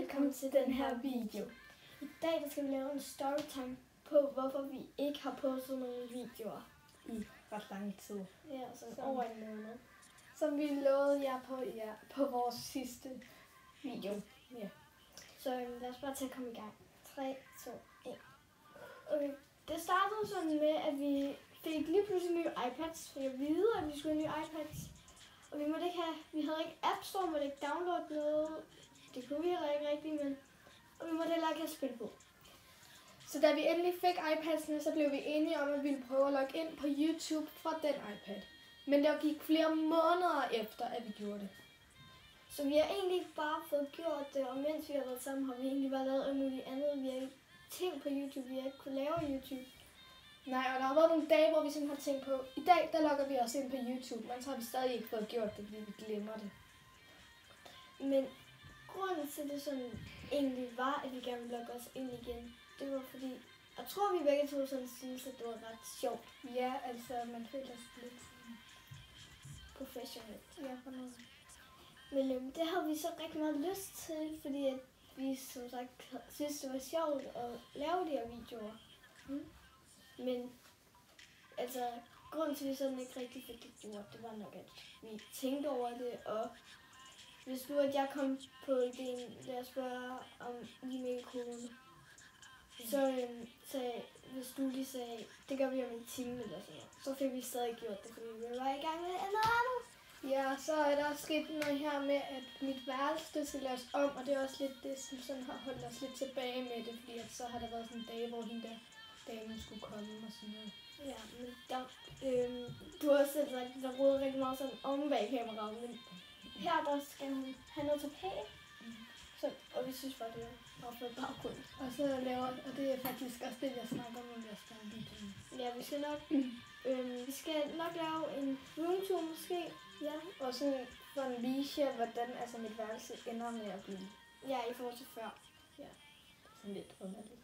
velkommen til den her video. I dag der skal vi lave en storytime på, hvorfor vi ikke har postet nogle videoer. i ret lang tid. Ja, sådan Som- over en måned. Som vi lovede jer på, ja, på vores sidste video. Ja. Så øhm, lad os bare til at komme i gang. 3, 2, 1. Okay, det startede sådan med, at vi fik lige pludselig nye iPads. Fik at vide, at vi skulle have nye iPads. Og vi måtte ikke have, vi havde ikke App Store, måtte ikke downloade noget. Det kunne vi heller ikke rigtigt, men og vi måtte heller ikke have spil på. Så da vi endelig fik iPadsene, så blev vi enige om, at vi ville prøve at logge ind på YouTube fra den iPad. Men der gik flere måneder efter, at vi gjorde det. Så vi har egentlig bare fået gjort det, og mens vi har været sammen, har vi egentlig bare lavet alt muligt andet. Vi har ikke tænkt på YouTube, vi har ikke kunne lave YouTube. Nej, og der har været nogle dage, hvor vi sådan har tænkt på, i dag der logger vi os ind på YouTube, men så har vi stadig ikke fået gjort det, fordi vi glemmer det. Men grunden til det sådan egentlig var, at vi gerne ville logge os ind igen, det var fordi, jeg tror vi begge to sådan synes, at det var ret sjovt Ja, altså man føler sig lidt professionelt. ja, på noget. Men øhm, det havde vi så rigtig meget lyst til, fordi at vi som sagt synes, det var sjovt at lave de her videoer. Mm. Men altså, grunden til, at vi sådan ikke rigtig fik det gjort, det var nok, at vi tænkte over det, og hvis nu at jeg kom på ideen, lad os spørge om e-mail kode, så øhm, sagde, hvis du lige sagde, det gør vi om en time eller sådan noget, så fik vi stadig gjort det, fordi vi var i gang med noget andet. Ja, så er der sket noget her med, at mit værelse det skal laves om, og det er også lidt det, som sådan har holdt os lidt tilbage med det, fordi at så har der været sådan dage, hvor hende der damen skulle komme og sådan noget. Ja, men der, øhm, du har også selv sagt, at der rigtig meget sådan om bag kameraet, men her der skal hun have noget tapet. Mhm. Så, og vi synes bare, det er bare for baggrund. Og så laver, og det er faktisk også det, jeg snakker om, når jeg skal have. Ja, vi skal nok, øhm, vi skal nok lave en roomtour måske. Ja. Og sådan for en vise jer, hvordan altså, mit værelse ender med at blive Ja, i forhold til før. sådan lidt underligt.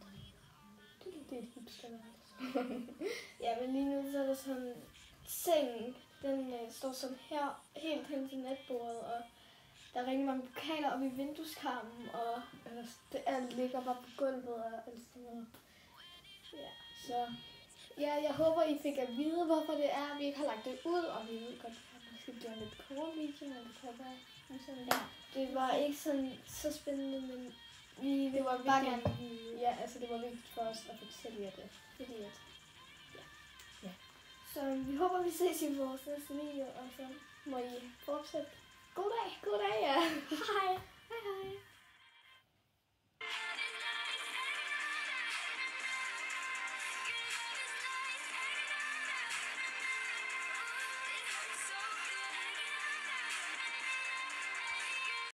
Det, det er et hipsterværelse. Ja, men lige nu så er der sådan sengen, den øh, står sådan her, helt hen til natbordet, og der er rigtig mange pokaler oppe i vindueskarmen, og Ellers, det alt ligger bare på gulvet og alt sådan noget. ja, Så ja, jeg håber, I fik at vide, hvorfor det er, at vi ikke har lagt det ud, og vi ved godt, at det måske bliver en lidt kort video, men det kan være sådan Ja, det var ikke sådan så spændende, men vi Det var bare gerne. Ja, altså det var vigtigt for os at fortælle jer det. Fordi at. Så vi håber, vi ses i vores næste video, og så Må I fortsætte god dag. god dag, ja. Hej.